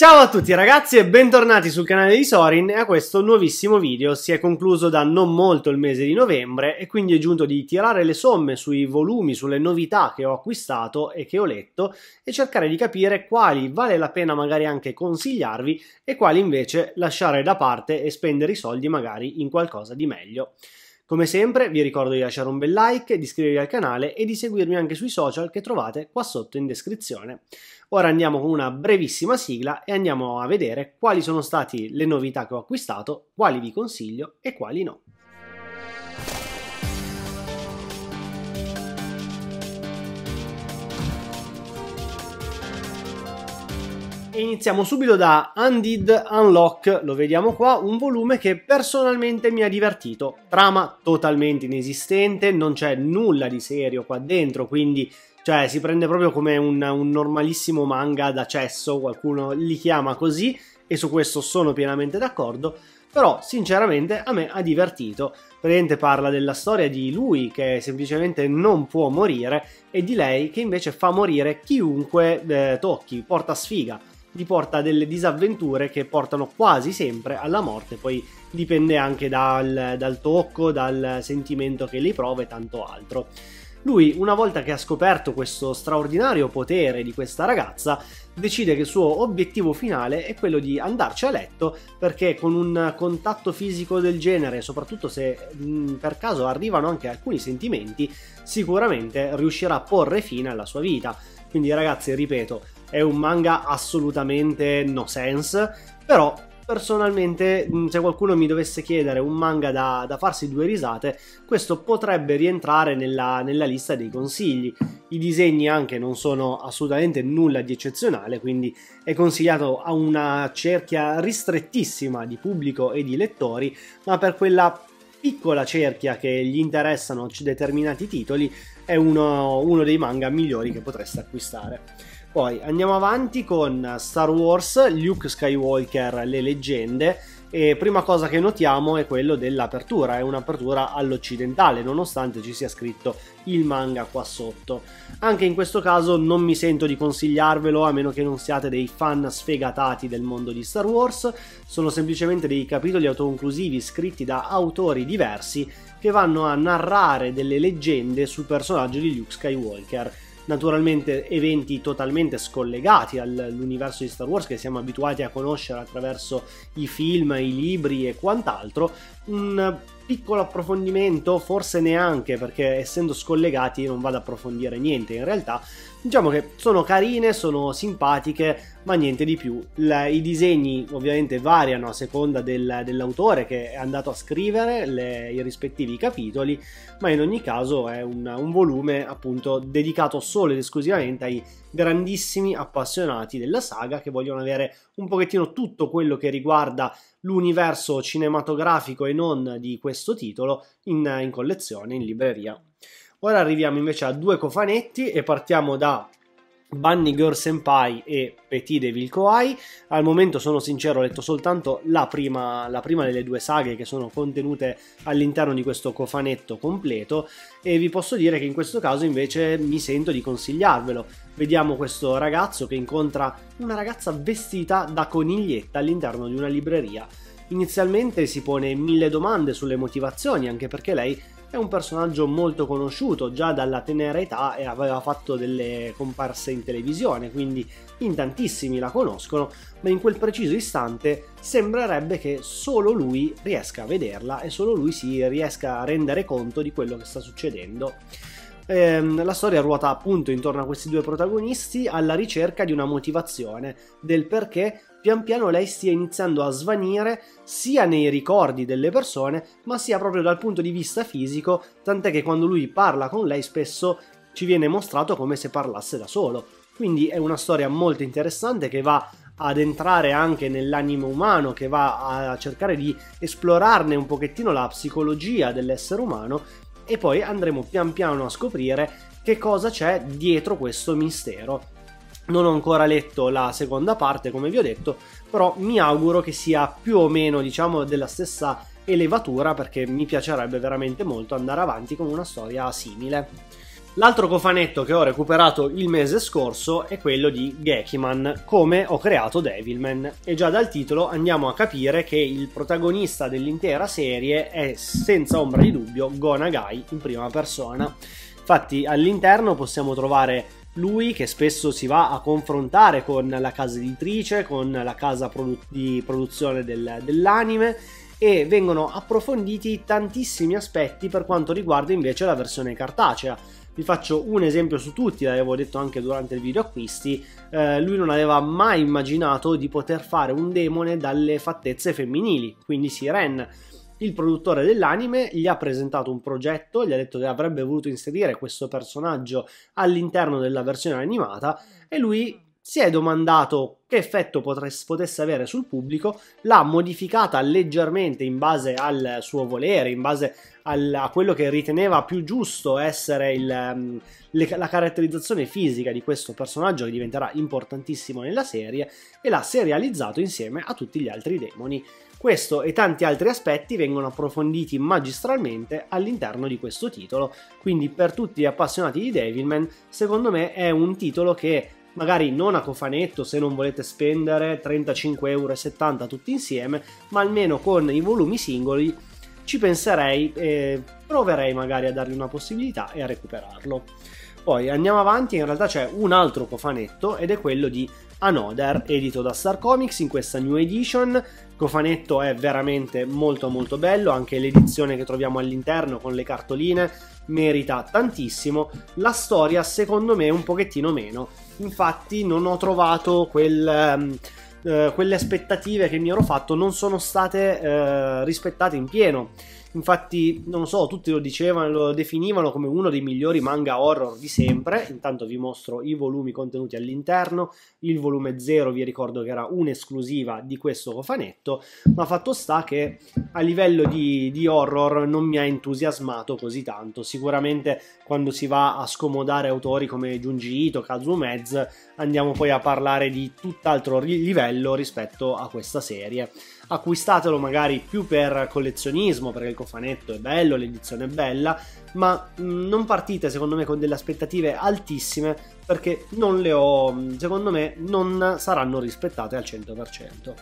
Ciao a tutti ragazzi e bentornati sul canale di Sorin e a questo nuovissimo video. Si è concluso da non molto il mese di novembre e quindi è giunto di tirare le somme sui volumi, sulle novità che ho acquistato e che ho letto e cercare di capire quali vale la pena magari anche consigliarvi e quali invece lasciare da parte e spendere i soldi magari in qualcosa di meglio. Come sempre vi ricordo di lasciare un bel like, di iscrivervi al canale e di seguirmi anche sui social che trovate qua sotto in descrizione. Ora andiamo con una brevissima sigla e andiamo a vedere quali sono state le novità che ho acquistato, quali vi consiglio e quali no. E iniziamo subito da Undid Unlock, lo vediamo qua, un volume che personalmente mi ha divertito. Trama totalmente inesistente, non c'è nulla di serio qua dentro, quindi cioè si prende proprio come un, un normalissimo manga d'accesso, qualcuno li chiama così, e su questo sono pienamente d'accordo però sinceramente a me ha divertito. Praticamente parla della storia di lui che semplicemente non può morire e di lei che invece fa morire chiunque eh, tocchi, porta sfiga gli porta delle disavventure che portano quasi sempre alla morte, poi dipende anche dal, dal tocco, dal sentimento che li prova e tanto altro. Lui, una volta che ha scoperto questo straordinario potere di questa ragazza, decide che il suo obiettivo finale è quello di andarci a letto perché con un contatto fisico del genere, soprattutto se mh, per caso arrivano anche alcuni sentimenti, sicuramente riuscirà a porre fine alla sua vita. Quindi ragazzi, ripeto, è un manga assolutamente no sense, però personalmente se qualcuno mi dovesse chiedere un manga da, da farsi due risate, questo potrebbe rientrare nella, nella, lista dei consigli. I disegni anche non sono assolutamente nulla di eccezionale, quindi è consigliato a una cerchia ristrettissima di pubblico e di lettori, ma per quella piccola cerchia che gli interessano determinati titoli è uno, uno dei manga migliori che potreste acquistare. Poi andiamo avanti con Star Wars, Luke Skywalker, le leggende. E prima cosa che notiamo è quello dell'apertura, è un'apertura all'occidentale, nonostante ci sia scritto il manga qua sotto. Anche in questo caso non mi sento di consigliarvelo a meno che non siate dei fan sfegatati del mondo di Star Wars, sono semplicemente dei capitoli autoconclusivi scritti da autori diversi che vanno a narrare delle leggende sul personaggio di Luke Skywalker naturalmente eventi totalmente scollegati all'universo di Star Wars che siamo abituati a conoscere attraverso i film, i libri e quant'altro, un piccolo approfondimento, forse neanche perché essendo scollegati non vado ad approfondire niente in realtà, diciamo che sono carine, sono simpatiche, ma niente di più. La, I disegni ovviamente variano a seconda del, dell'autore che è andato a scrivere le, i rispettivi capitoli, ma in ogni caso è un, un volume appunto dedicato solo ed esclusivamente ai grandissimi appassionati della saga che vogliono avere un pochettino tutto quello che riguarda l'universo cinematografico e non di questo titolo in, in collezione, in libreria. Ora arriviamo invece a due cofanetti e partiamo da Bunny Girl Senpai e Petit Devil Koai. Al momento sono sincero, ho letto soltanto la prima, la prima, delle due saghe che sono contenute all'interno di questo cofanetto completo e vi posso dire che in questo caso invece mi sento di consigliarvelo. Vediamo questo ragazzo che incontra una ragazza vestita da coniglietta all'interno di una libreria. Inizialmente si pone mille domande sulle motivazioni, anche perché lei è un personaggio molto conosciuto già dalla tenera età e aveva fatto delle comparse in televisione, quindi in tantissimi la conoscono, ma in quel preciso istante sembrerebbe che solo lui riesca a vederla e solo lui si riesca a rendere conto di quello che sta succedendo. Ehm, la storia ruota appunto intorno a questi due protagonisti alla ricerca di una motivazione, del perché pian piano lei stia iniziando a svanire sia nei ricordi delle persone, ma sia proprio dal punto di vista fisico, tant'è che quando lui parla con lei spesso ci viene mostrato come se parlasse da solo. Quindi è una storia molto interessante che va ad entrare anche nell'animo umano, che va a cercare di esplorarne un pochettino la psicologia dell'essere umano e poi andremo pian piano a scoprire che cosa c'è dietro questo mistero. Non ho ancora letto la seconda parte, come vi ho detto, però mi auguro che sia più o meno, diciamo, della stessa elevatura perché mi piacerebbe veramente molto andare avanti con una storia simile. L'altro cofanetto che ho recuperato il mese scorso è quello di Gekiman, come ho creato Devilman, e già dal titolo andiamo a capire che il protagonista dell'intera serie è senza ombra di dubbio Go Nagai in prima persona. Infatti all'interno possiamo trovare lui che spesso si va a confrontare con la casa editrice, con la casa produ- di produzione del, dell'anime e vengono approfonditi tantissimi aspetti per quanto riguarda invece la versione cartacea vi faccio un esempio su tutti, l'avevo detto anche durante il video acquisti, eh, lui non aveva mai immaginato di poter fare un demone dalle fattezze femminili, quindi Siren. Il produttore dell'anime gli ha presentato un progetto, gli ha detto che avrebbe voluto inserire questo personaggio all'interno della versione animata e lui si è domandato che effetto potesse avere sul pubblico, l'ha modificata leggermente in base al suo volere, in base a quello che riteneva più giusto essere il, um, le, la caratterizzazione fisica di questo personaggio che diventerà importantissimo nella serie e l'ha serializzato insieme a tutti gli altri demoni. Questo e tanti altri aspetti vengono approfonditi magistralmente all'interno di questo titolo, quindi per tutti gli appassionati di Devilman, secondo me è un titolo che magari non a cofanetto se non volete spendere 35,70 euro tutti insieme, ma almeno con i volumi singoli ci penserei e proverei magari a dargli una possibilità e a recuperarlo. Poi andiamo avanti, in realtà c'è un altro cofanetto ed è quello di Another, edito da Star Comics in questa new edition. Cofanetto è veramente molto molto bello, anche l'edizione che troviamo all'interno con le cartoline merita tantissimo. La storia secondo me un pochettino meno, infatti non ho trovato quel... Um, eh, quelle aspettative che mi ero fatto non sono state eh, rispettate in pieno. Infatti, non so, tutti lo dicevano, lo definivano come uno dei migliori manga horror di sempre. Intanto vi mostro i volumi contenuti all'interno. Il volume 0 vi ricordo che era un'esclusiva di questo cofanetto, ma fatto sta che a livello di, di horror non mi ha entusiasmato così tanto. Sicuramente quando si va a scomodare autori come Junji Ito, Kazuo Mez, andiamo poi a parlare di tutt'altro livello rispetto a questa serie acquistatelo magari più per collezionismo perché il cofanetto è bello, l'edizione è bella, ma non partite secondo me con delle aspettative altissime perché non le ho, secondo me non saranno rispettate al 100%.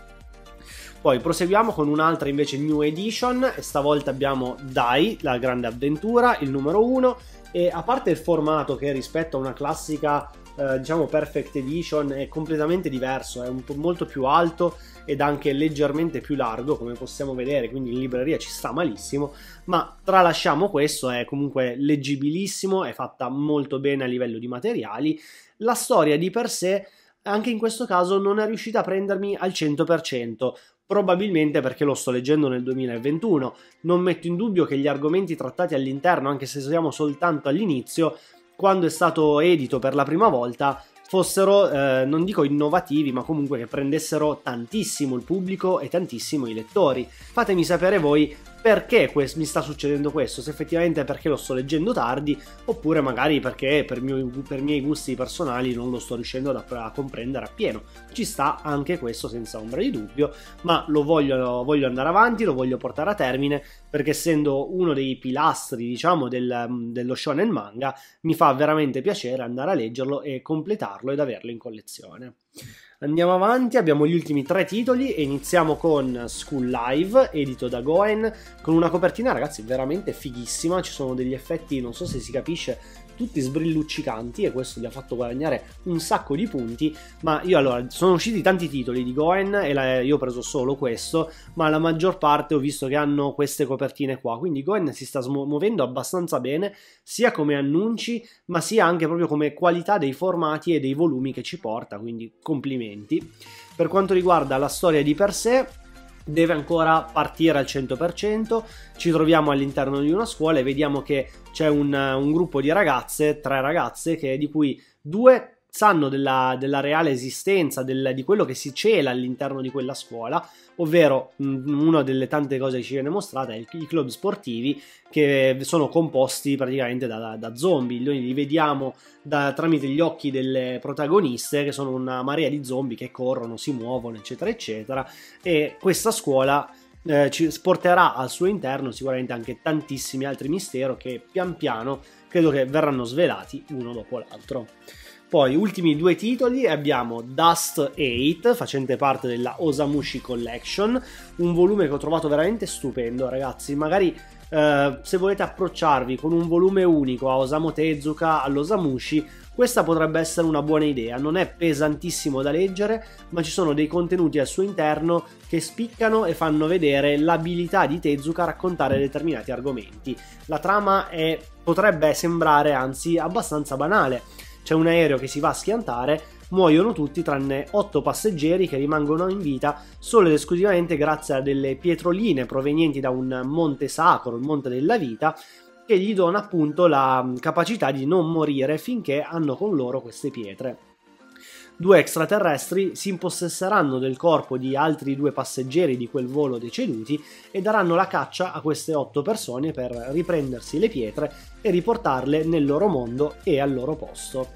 Poi proseguiamo con un'altra invece new edition e stavolta abbiamo Dai, la grande avventura, il numero 1 e a parte il formato che rispetto a una classica eh, diciamo Perfect Edition è completamente diverso, è un po' molto più alto ed anche leggermente più largo come possiamo vedere, quindi in libreria ci sta malissimo, ma tralasciamo questo, è comunque leggibilissimo, è fatta molto bene a livello di materiali, la storia di per sé anche in questo caso non è riuscita a prendermi al 100%, probabilmente perché lo sto leggendo nel 2021. Non metto in dubbio che gli argomenti trattati all'interno, anche se siamo soltanto all'inizio, quando è stato edito per la prima volta, fossero, eh, non dico innovativi, ma comunque che prendessero tantissimo il pubblico e tantissimo i lettori. Fatemi sapere voi perché mi sta succedendo questo, se effettivamente è perché lo sto leggendo tardi oppure magari perché per, mio, per miei gusti personali non lo sto riuscendo a, a, comprendere appieno. Ci sta anche questo senza ombra di dubbio, ma lo voglio, voglio, andare avanti, lo voglio portare a termine perché essendo uno dei pilastri diciamo del, dello shonen manga mi fa veramente piacere andare a leggerlo e completarlo ed averlo in collezione. Andiamo avanti, abbiamo gli ultimi tre titoli e iniziamo con School Live, edito da Goen, con una copertina ragazzi veramente fighissima, ci sono degli effetti, non so se si capisce, tutti sbrilluccicanti e questo gli ha fatto guadagnare un sacco di punti, ma io allora sono usciti tanti titoli di Goen e la, io ho preso solo questo, ma la maggior parte ho visto che hanno queste copertine qua, quindi Goen si sta muovendo abbastanza bene sia come annunci, ma sia anche proprio come qualità dei formati e dei volumi che ci porta, quindi complimenti. Per quanto riguarda la storia di per sé, deve ancora partire al 100%. Ci troviamo all'interno di una scuola e vediamo che c'è un, un gruppo di ragazze, tre ragazze, che, di cui due sanno della, della reale esistenza, del, di quello che si cela all'interno di quella scuola, ovvero mh, una delle tante cose che ci viene mostrata è i club sportivi che sono composti praticamente da, da zombie. Noi li vediamo da, tramite gli occhi delle protagoniste, che sono una marea di zombie che corrono, si muovono, eccetera, eccetera. E questa scuola eh, ci porterà al suo interno sicuramente anche tantissimi altri misteri che pian piano credo che verranno svelati uno dopo l'altro. Poi, ultimi due titoli, abbiamo Dust 8, facente parte della Osamushi Collection, un volume che ho trovato veramente stupendo, ragazzi. Magari eh, se volete approcciarvi con un volume unico a Osamu Tezuka, all'Osamushi, questa potrebbe essere una buona idea, non è pesantissimo da leggere, ma ci sono dei contenuti al suo interno che spiccano e fanno vedere l'abilità di Tezuka a raccontare determinati argomenti. La trama è, potrebbe sembrare anzi abbastanza banale, c'è un aereo che si va a schiantare, muoiono tutti tranne 8 passeggeri che rimangono in vita solo ed esclusivamente grazie a delle pietroline provenienti da un monte sacro, il monte della vita, che gli dona appunto la capacità di non morire finché hanno con loro queste pietre. Due extraterrestri si impossesseranno del corpo di altri due passeggeri di quel volo deceduti e daranno la caccia a queste otto persone per riprendersi le pietre e riportarle nel loro mondo e al loro posto.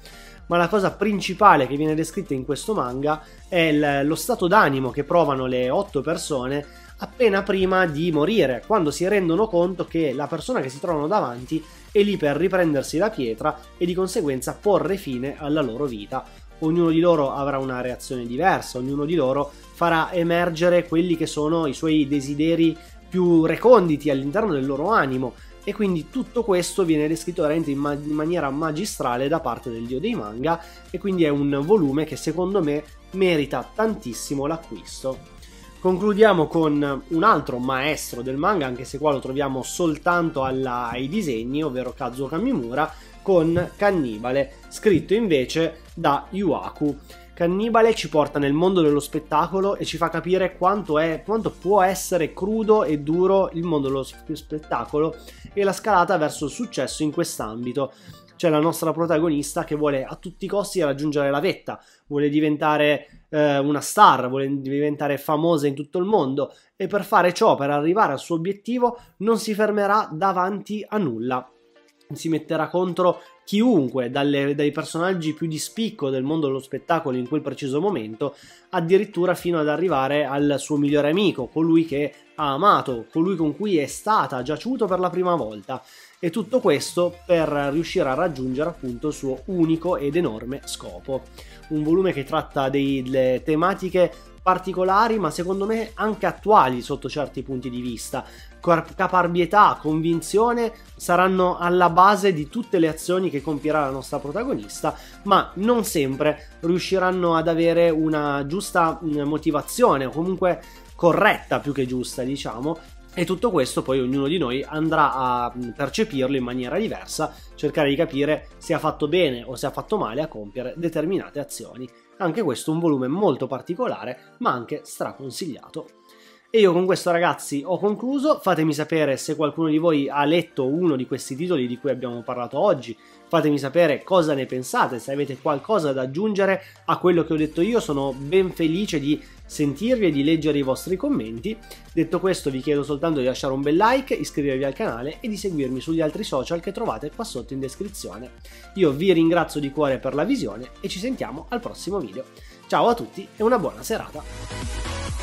Ma la cosa principale che viene descritta in questo manga è lo stato d'animo che provano le otto persone appena prima di morire, quando si rendono conto che la persona che si trovano davanti è lì per riprendersi la pietra e di conseguenza porre fine alla loro vita. Ognuno di loro avrà una reazione diversa, ognuno di loro farà emergere quelli che sono i suoi desideri più reconditi all'interno del loro animo e quindi tutto questo viene descritto veramente in, ma- in, maniera magistrale da parte del dio dei manga e quindi è un volume che secondo me merita tantissimo l'acquisto. Concludiamo con un altro maestro del manga, anche se qua lo troviamo soltanto alla, ai disegni, ovvero Kazuo Kamimura, con Cannibale, scritto invece da Yuaku. Cannibale ci porta nel mondo dello spettacolo e ci fa capire quanto, è, quanto può essere crudo e duro il mondo dello spettacolo e la scalata verso il successo in quest'ambito. C'è la nostra protagonista che vuole a tutti i costi raggiungere la vetta, vuole diventare eh, una star, vuole diventare famosa in tutto il mondo e per fare ciò, per arrivare al suo obiettivo, non si fermerà davanti a nulla si metterà contro chiunque, dalle, dai personaggi più di spicco del mondo dello spettacolo in quel preciso momento, addirittura fino ad arrivare al suo migliore amico, colui che ha amato, colui con cui è stata giaciuto per la prima volta. E tutto questo per riuscire a raggiungere appunto il suo unico ed enorme scopo. Un volume che tratta delle tematiche particolari, ma secondo me anche attuali sotto certi punti di vista. Caparbietà, convinzione saranno alla base di tutte le azioni che compierà la nostra protagonista, ma non sempre riusciranno ad avere una giusta motivazione o comunque corretta più che giusta, diciamo, e tutto questo poi ognuno di noi andrà a percepirlo in maniera diversa, cercare di capire se ha fatto bene o se ha fatto male a compiere determinate azioni. Anche questo un volume molto particolare, ma anche straconsigliato. E io con questo ragazzi ho concluso, fatemi sapere se qualcuno di voi ha letto uno di questi titoli di cui abbiamo parlato oggi, fatemi sapere cosa ne pensate, se avete qualcosa da aggiungere a quello che ho detto io, sono ben felice di sentirvi e di leggere i vostri commenti. Detto questo vi chiedo soltanto di lasciare un bel like, iscrivervi al canale e di seguirmi sugli altri social che trovate qua sotto in descrizione. Io vi ringrazio di cuore per la visione e ci sentiamo al prossimo video. Ciao a tutti e una buona serata!